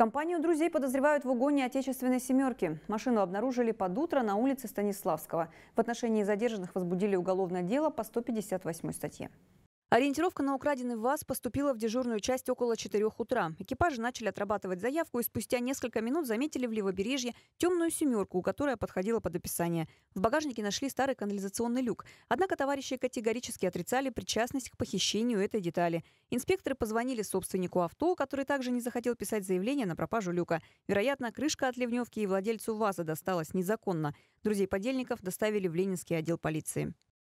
Компанию друзей подозревают в угоне отечественной «семерки». Машину обнаружили под утро на улице Станиславского. В отношении задержанных возбудили уголовное дело по 158 статье. Ориентировка на украденный ВАЗ поступила в дежурную часть около 4 утра. Экипажи начали отрабатывать заявку и спустя несколько минут заметили в левобережье темную «семерку», которая подходила под описание. В багажнике нашли старый канализационный люк. Однако товарищи категорически отрицали причастность к похищению этой детали. Инспекторы позвонили собственнику авто, который также не захотел писать заявление на пропажу люка. Вероятно, крышка от ливневки и владельцу ВАЗа досталась незаконно. Друзей подельников доставили в Ленинский отдел полиции.